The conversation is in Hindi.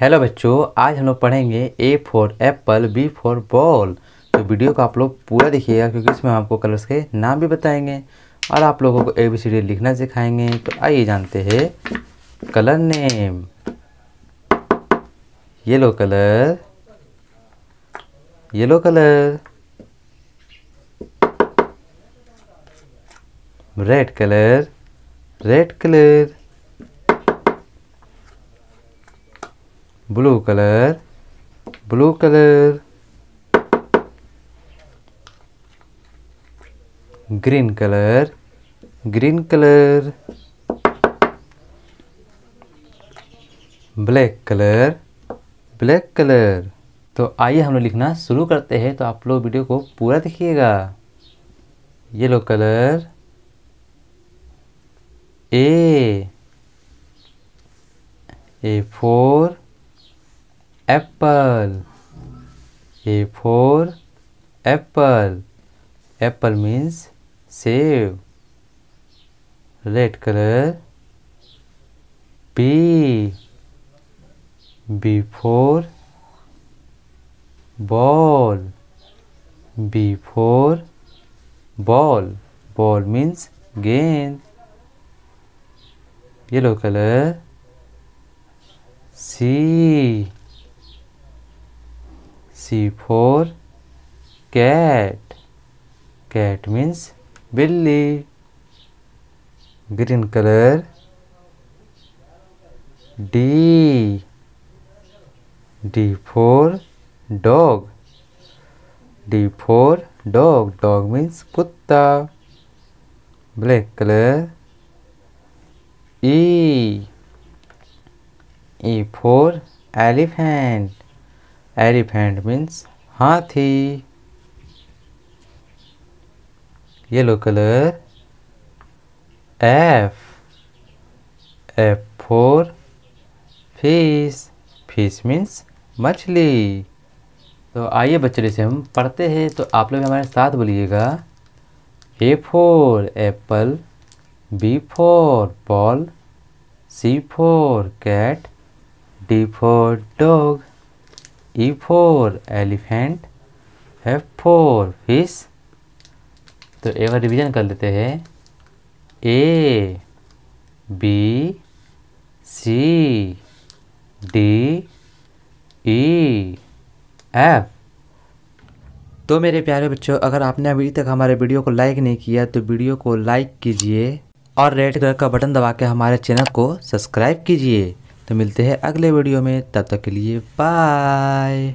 हेलो बच्चों, आज हम लोग पढ़ेंगे A for apple B for ball तो वीडियो को आप लोग पूरा देखिएगा, क्योंकि इसमें हम आपको कलर्स के नाम भी बताएँगे और आप लोगों को ए बी सी डी लिखना सिखाएँगे। तो आइए जानते हैं colour name yellow colour yellow colour red colour red colour blue color. Blue color. Green color. Green color. Black colour black colour तो आइए हम लोग लिखना शुरू करते हैं तो आप लोग वीडियो को पूरा देखिएगा। Yellow colour A A for apple a for apple apple means save red color b b for ball b for ball ball means game yellow color c C for cat. Cat means Billy. Green color. D. D for dog. D for dog. Dog means kutta. Black color. E. E for elephant. Elephant means हाथी। Yellow colour F F for, fish fish means मछली। तो आइए बच्चे से हम पढ़ते हैं तो आप लोग हमारे साथ बोलिएगा, A for, apple, B for, ball, C for, cat, D for, dog. E for elephant, F for fish. तो एक बार रिविजन कर लेते हैं। A B C D E F तो मेरे प्यारे बच्चों, अगर आपने अभी तक हमारे वीडियो को लाइक नहीं किया तो वीडियो को लाइक कीजिए और रेड कलर का बटन दबा के हमारे चैनल को सब्सक्राइब कीजिए। तो मिलते हैं अगले वीडियो में तब तक के लिए बाय।